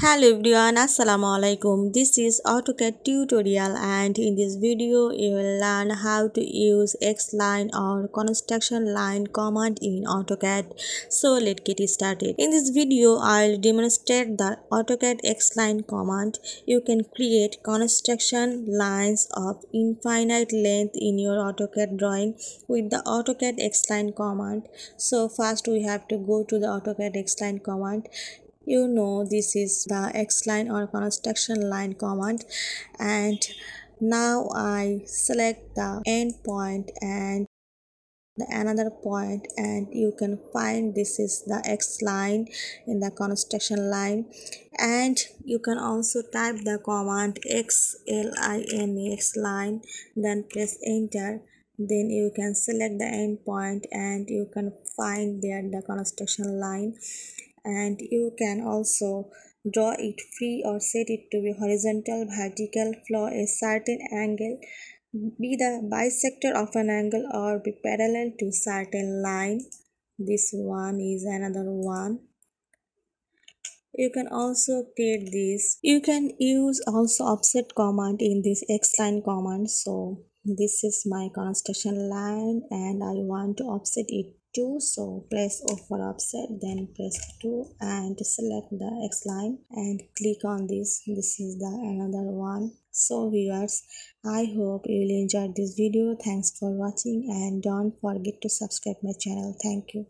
Hello everyone, Assalamu alaikum. This is AutoCAD tutorial and in this video you will learn how to use X-line or construction line command in AutoCAD. So let's get started. In this video I'll demonstrate the AutoCAD X-line command. You can create construction lines of infinite length in your AutoCAD drawing with the AutoCAD X-line command. So first we have to go to the AutoCAD X-line command you know this is the x line or construction line command. And now I select the endpoint and the another point and you can find this is the x line in the construction line. And you can also type the command x l i n x line then press enter. Then you can select the endpoint and you can find there the construction line and you can also draw it free or set it to be horizontal vertical flow a certain angle be the bisector of an angle or be parallel to certain line. This one is another one. You can also create this. You can use also offset command in this x line command. So this is my construction line and i want to offset it 2 so press O for offset then press 2 and select the X line and click on this. This is the another one. So viewers i hope you will enjoy this video. Thanks for watching and don't forget to subscribe my channel. Thank you